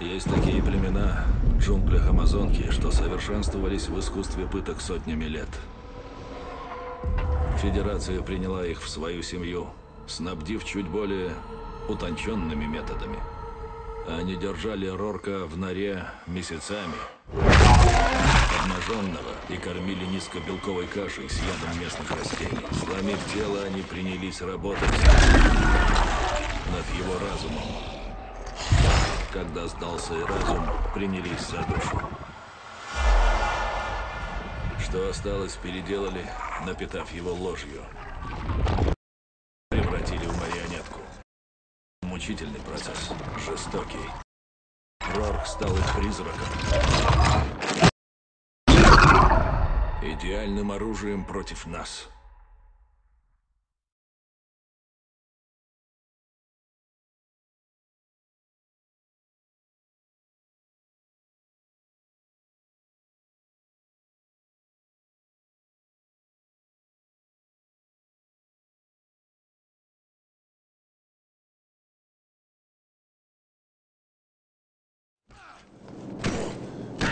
Есть такие племена в джунглях Амазонки, что совершенствовались в искусстве пыток сотнями лет. Федерация приняла их в свою семью, снабдив чуть более утонченными методами. Они держали Рорка в норе месяцами, обнаженного, и кормили низкобелковой кашей с ядом местных растений. Сломив тело, они принялись работать над его разумом. Когда сдался и разум, принялись за душу. Что осталось, переделали, напитав его ложью. Превратили в марионетку. Мучительный процесс, жестокий. Рорк стал их призраком. Идеальным оружием против нас.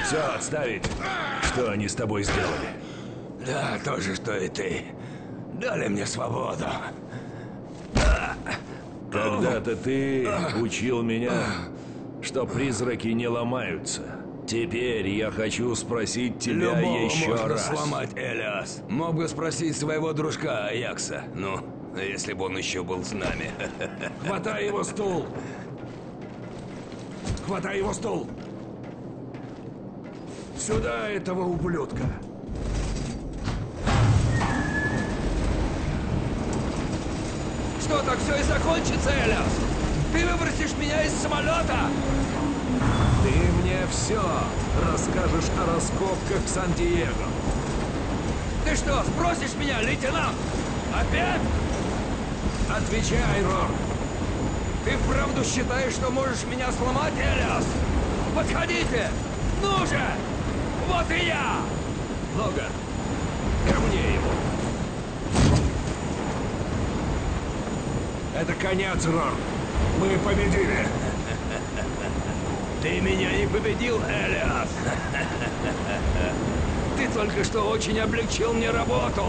Все, отставить. Что они с тобой сделали? Да, то же, что и ты. Дали мне свободу. Когда-то ты учил меня, что призраки не ломаются. Теперь я хочу спросить тебя Любого еще можно раз. сломать, Элиас. Мог бы спросить своего дружка Аякса. Ну, если бы он еще был с нами. Хватай его стул! Хватай его стул! Сюда этого ублюдка! Что, так все и закончится, Элиас? Ты выбросишь меня из самолета? Ты мне все расскажешь о раскопках в Сан-Диего. Ты что, спросишь меня, лейтенант? Опять? Отвечай, Рор. Ты вправду считаешь, что можешь меня сломать, Элиас? Подходите! Ну же! Вот и я! Логан, ко мне его. Это конец, Рор. Мы победили. Ты меня не победил, Элиас! Ты только что очень облегчил мне работу!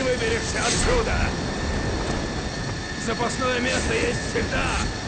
Если выберешься отсюда! Запасное место есть всегда!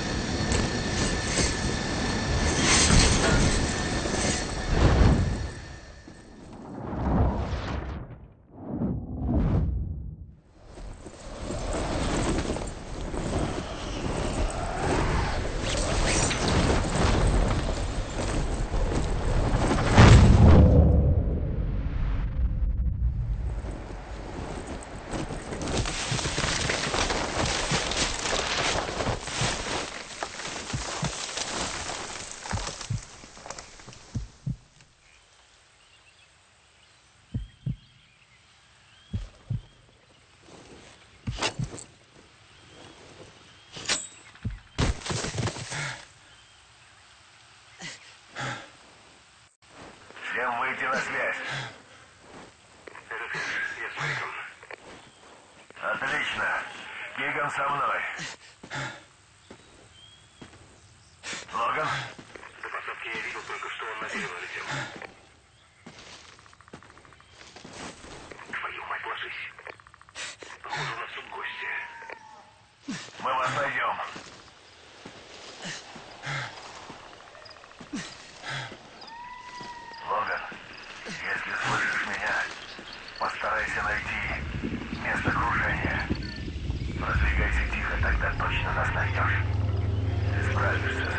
На связь. Отлично. Гиган со мной. Логан? До посадки я видел только, что он на дерево летел. Твою мать, ложись. Похоже, у нас тут гости. Мы вас найдем. точно нас найдешь. Ты справишься.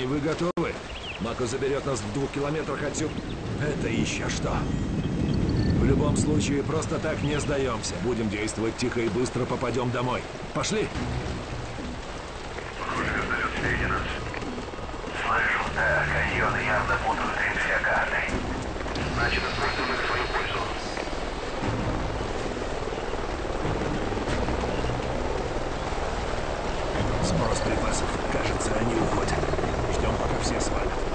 Парни, вы готовы? Мако заберет нас в двух километрах отсюда. Это еще что? В любом случае, просто так не сдаемся. Будем действовать тихо и быстро попадем домой. Пошли! Пользу. Сброс припасов. Кажется, они уходят. Ждем, пока все свалят.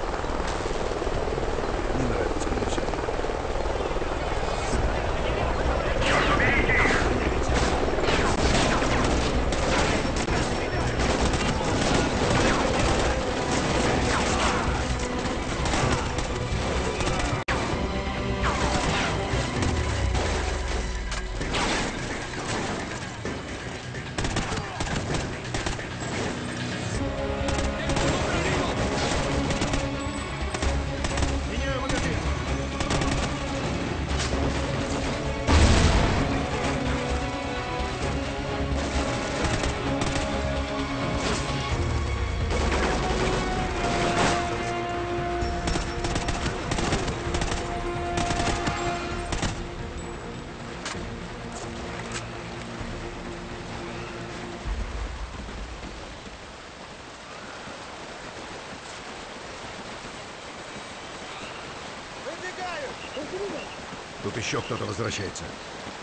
Тут еще кто-то возвращается.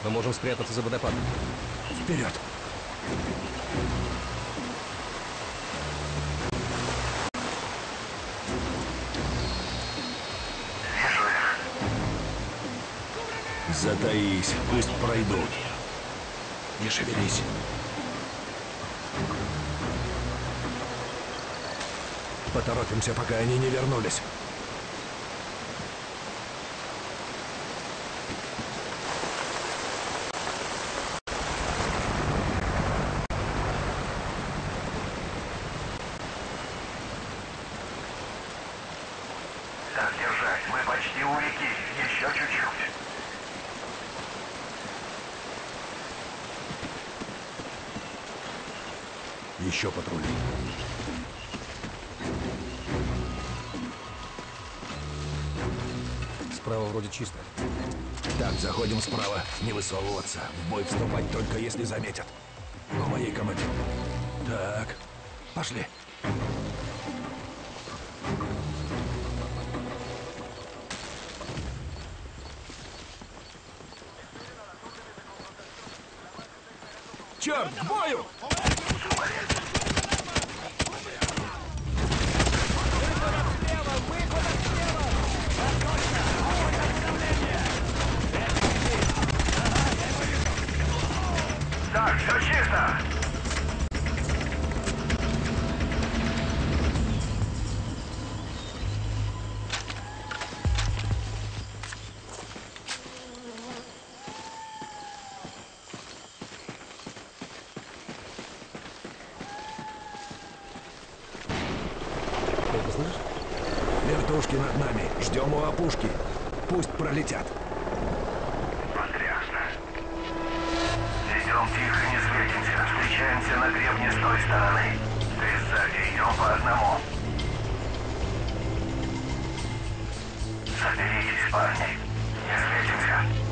Мы можем спрятаться за водопадом. Вперед! Вижу их. Затаись, пусть пройдут. Не шевелись. Поторопимся, пока они не вернулись. Так держать, мы почти у реки. Еще чуть-чуть. Еще патрули. Справа вроде чисто. Так, заходим справа. Не высовываться. В бой вступать только если заметят. По моей команде. Так, пошли. Черт, к бою! Так, все чисто. Соберитесь, парни. Не светимся.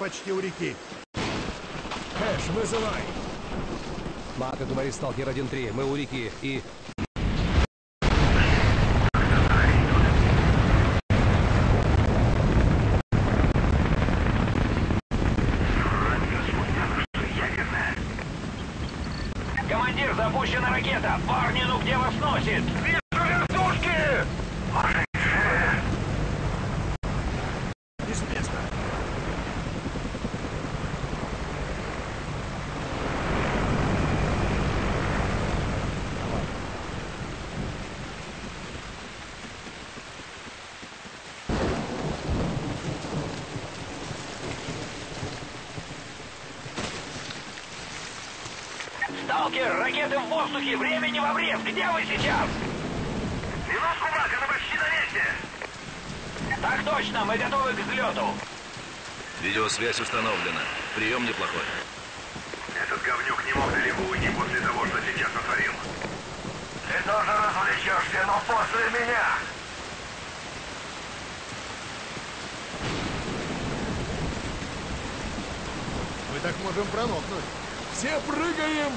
почти у реки. Эш, вызывай! Мага, говорит сталкер 1-3, мы у реки и... Командир, запущена ракета! Парни, ну где вас носит? Сталкер, ракеты в воздухе, времени в обрез. Где вы сейчас? Минутку, Мака, мы почти на месте. Так точно, мы готовы к взлету. Видеосвязь установлена. Прием неплохой. Этот говнюк не мог далеко уйти после того, что сейчас натворил. Ты тоже развлечешься, но после меня. Мы так можем промокнуть. Все прыгаем!